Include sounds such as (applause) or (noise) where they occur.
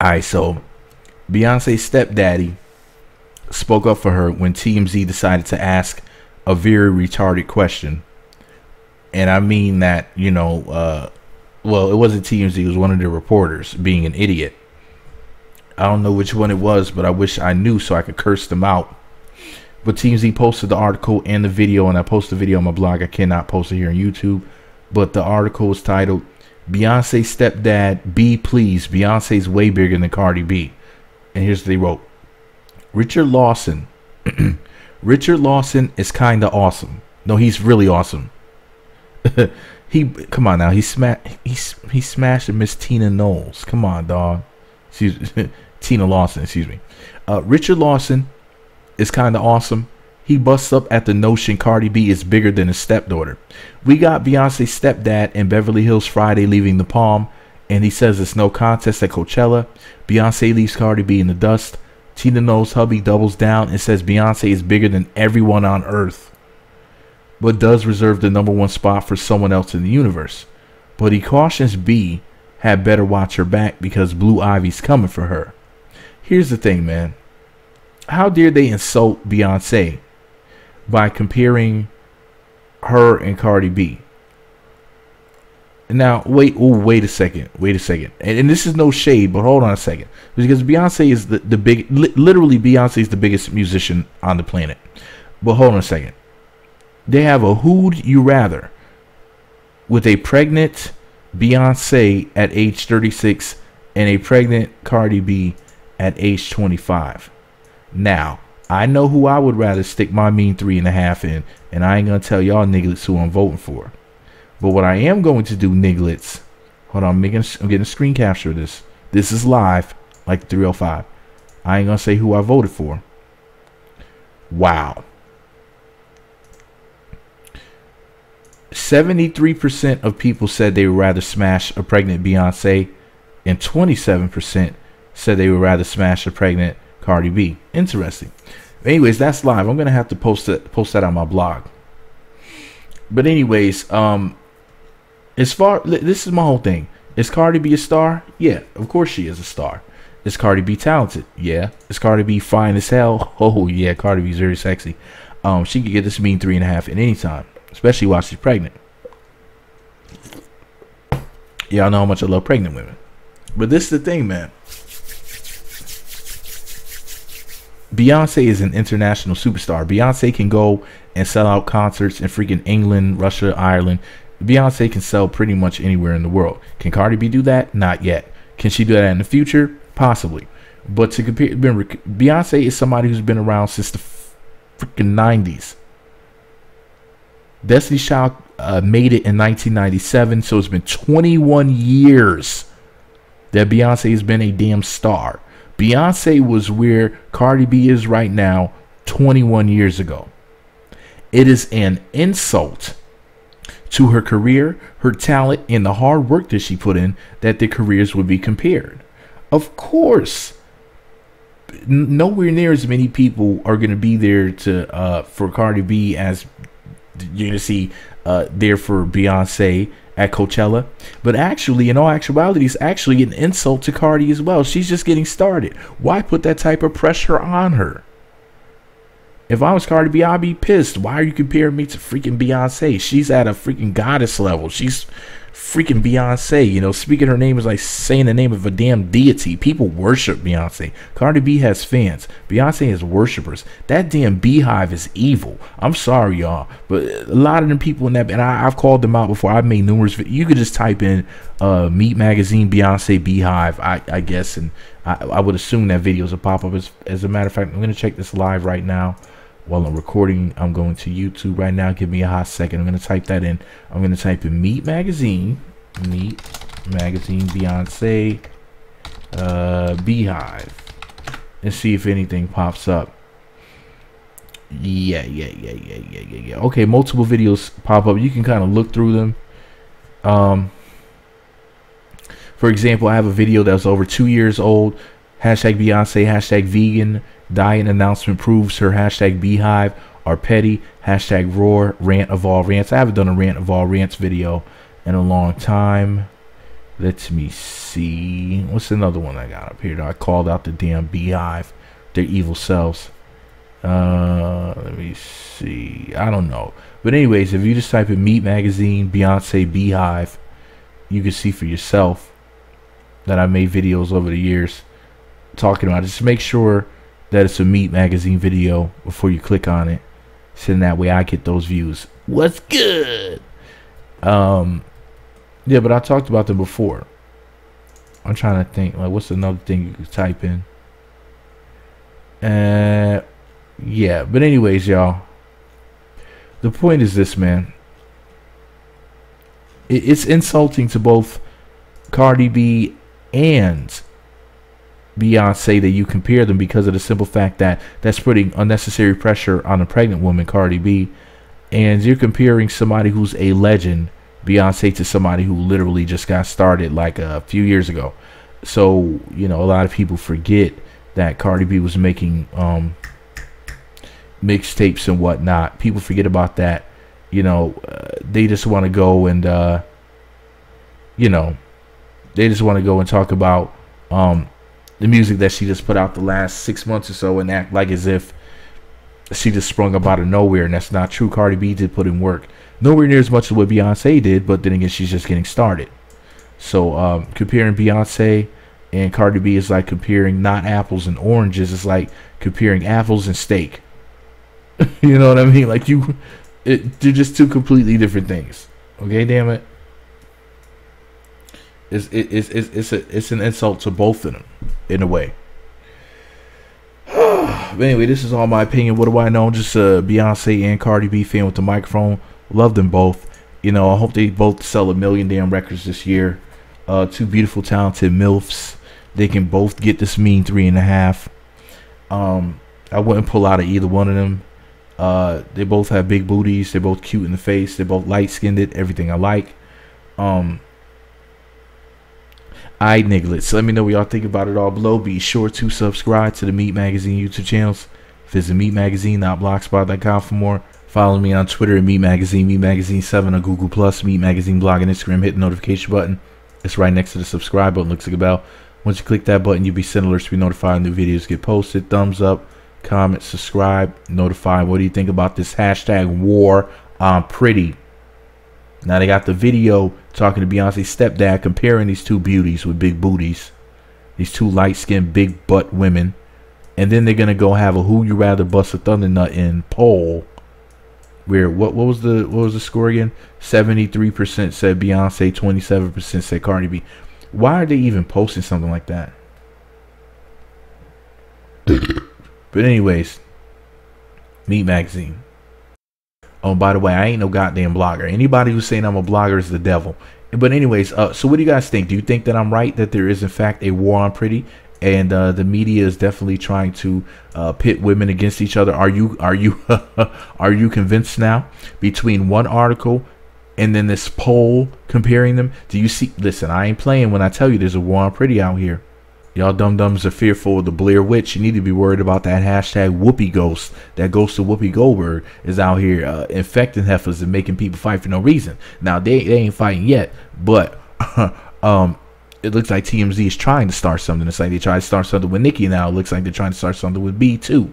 Alright, so Beyonce's stepdaddy spoke up for her when TMZ decided to ask a very retarded question. And I mean that, you know, uh, well, it wasn't TMZ, it was one of the reporters being an idiot. I don't know which one it was, but I wish I knew so I could curse them out. But TMZ posted the article and the video, and I posted the video on my blog. I cannot post it here on YouTube. But the article is titled Beyonce stepdad, be please. Beyonce's way bigger than Cardi B. And here's what they wrote Richard Lawson. (clears throat) Richard Lawson is kind of awesome. No, he's really awesome. (laughs) he come on now. He smashed. He he smashed Miss Tina Knowles. Come on, dog. Excuse (laughs) Tina Lawson. Excuse me. Uh, Richard Lawson is kind of awesome. He busts up at the notion Cardi B is bigger than his stepdaughter. We got Beyonce's stepdad in Beverly Hills Friday leaving the palm, and he says it's no contest at Coachella. Beyonce leaves Cardi B in the dust. Tina Knowles' hubby doubles down and says Beyonce is bigger than everyone on earth, but does reserve the number one spot for someone else in the universe. But he cautions B had better watch her back because Blue Ivy's coming for her. Here's the thing, man. How dare they insult Beyonce by comparing her and Cardi B? Now, wait, oh, wait a second, wait a second, and, and, this is no shade, but hold on a second, because Beyonce is the the big, li- literally Beyonce is the biggest musician on the planet. But hold on a second, they have a who'd you rather with a pregnant Beyonce at age 36 and a pregnant Cardi B at age 25. Now, I know who I would rather stick my mean three and a half in, and I ain't gonna tell y'all nigglets who I'm voting for. But what I am going to do, nigglets, hold on, I'm, making, I'm getting a screen capture of this. This is live, like 305. I ain't to say who I voted for. Wow. 73% of people said they would rather smash a pregnant Beyonce, and 27% said they would rather smash a pregnant Cardi B. Interesting. Anyways, that's live. I'm gonna have to post it, post that on my blog. But anyways, um, as far this is my whole thing. Is Cardi B a star? Yeah, of course she is a star. Is Cardi B talented? Yeah. Is Cardi B fine as hell? (laughs) Oh yeah, Cardi B is very sexy. Um, she could get this mean three and a half at any time, especially while she's pregnant. Y'all know how much I love pregnant women. But this is the thing, man. Beyonce is an international superstar. Beyonce can go and sell out concerts in freaking England, Russia, Ireland. Beyonce can sell pretty much anywhere in the world. Can Cardi B do that? Not yet. Can she do that in the future? Possibly. But to compare, Beyonce is somebody who's been around since the freaking 90s. Destiny Child uh, made it in 1997, so it's been 21 years that Beyonce has been a damn star. Beyonce was where Cardi B is right now 21 years ago. It is an insult to her career, her talent, and the hard work that she put in that their careers would be compared. Of course, nowhere near as many people are going to be there to uh, for Cardi B as you're going to see uh, there for Beyonce at Coachella. But actually, in all actuality, it's actually an insult to Cardi as well. She's just getting started. Why put that type of pressure on her? If I was Cardi B, I'd be pissed. Why are you comparing me to freaking Beyonce? She's at a freaking goddess level. She's freaking Beyonce. You know, speaking her name is like saying the name of a damn deity. People worship Beyonce. Cardi B has fans. Beyonce has worshipers. That damn BeyHive is evil. I'm sorry, y'all, but a lot of them people in that, and I, have called them out before. I've made numerous. You could just type in uh, MEET Magazine Beyonce BeyHive, I, I guess, and I, I would assume that videos will pop up. As, as a matter of fact, I'm gonna check this live right now while I'm recording, I'm going to YouTube right now. Give me a hot second. I'm going to type that in. I'm going to type in MEET Magazine, MEET Magazine, Beyonce, uh, BeyHive, and see if anything pops up. Yeah, yeah, yeah, yeah, yeah, yeah, yeah. Okay, multiple videos pop up. You can kind of look through them. Um, for example, I have a video that's over two years old. Hashtag Beyonce, hashtag vegan Diet announcement proves her hashtag BeyHive are petty. Hashtag roar rant of all rants. I haven't done a rant of all rants video in a long time. Let me see. What's another one I got up here? I called out the damn BeyHive, their evil selves. Uh, let me see. I don't know. But anyways, if you just type in MEET Magazine, Beyonce BeyHive, you can see for yourself that I made videos over the years talking about it. Just make sure that it's a MEET Magazine video before you click on it. So that way I get those views. What's good? Um, yeah, but I talked about them before. I'm trying to think. Like, what's another thing you could type in? Uh, yeah. But anyways, y'all. The point is this, man. It, it's insulting to both Cardi B and Beyonce that you compare them because of the simple fact that that's putting unnecessary pressure on a pregnant woman, Cardi B, and you're comparing somebody who's a legend, Beyonce, to somebody who literally just got started like a few years ago. So you know, a lot of people forget that Cardi B was making um, mixtapes and whatnot. People forget about that. You know, uh, they just want to go and uh, you know, they just want to go and talk about um, the music that she just put out the last six months or so and act like as if she just sprung up out of nowhere, and that's not true. Cardi B did put in work, nowhere near as much as what Beyonce did, but then again, she's just getting started. So um, comparing Beyonce and Cardi B is like comparing not apples and oranges. It's like comparing apples and steak. (laughs) you know what I mean? Like you, it, they're just two completely different things. Okay, damn it. It's it's it's it's a, it's an insult to both of them in a way. (sighs) but anyway, this is all my opinion. What do I know? Just a Beyonce and Cardi B fan with the microphone. Love them both. You know, I hope they both sell a million damn records this year. Uh, two beautiful, talented milfs. They can both get this mean three and a half. Um, I wouldn't pull out of either one of them. Uh, they both have big booties. They're both cute in the face. They're both light skinned. Everything I like. Um, I nigglets. Let me know what y'all think about it all below. Be sure to subscribe to the MEET Magazine YouTube channels. Visit meetmagazine.blogspot.com for more. Follow me on Twitter at MEET Magazine, MEET Magazine 7 on Google Plus, MEET Magazine blog and Instagram. Hit the notification button. It's right next to the subscribe button. Looks like a bell. Once you click that button, you'll be sent alerts to be notified when new videos get posted. Thumbs up, comment, subscribe, notify. What do you think about this hashtag war on pretty? Now they got the video talking to Beyonce's stepdad comparing these two beauties with big booties, these two light skinned, big butt women. And then they're gonna go have a who you rather bust a thunder nut in poll. Where what what was the what was the score again? Seventy three percent said Beyonce, twenty seven percent said Cardi B. Why are they even posting something like that? (laughs) but anyways, MEET Magazine. Oh, by the way, I ain't no goddamn blogger. Anybody who's saying I'm a blogger is the devil. But anyways, uh, so what do you guys think? Do you think that I'm right that there is in fact a war on pretty, and uh, the media is definitely trying to uh, pit women against each other? Are you are you (laughs) are you convinced now? Between one article and then this poll comparing them, do you see? Listen, I ain't playing when I tell you there's a war on pretty out here. Y'all dum dums are fearful of the Blair Witch. You need to be worried about that hashtag Whoopi Ghost. That ghost of Whoopi Goldberg is out here uh, infecting heifers and making people fight for no reason. Now they they ain't fighting yet, but (laughs) um, it looks like TMZ is trying to start something. It's like they tried to start something with Nicki. Now it looks like they're trying to start something with B too.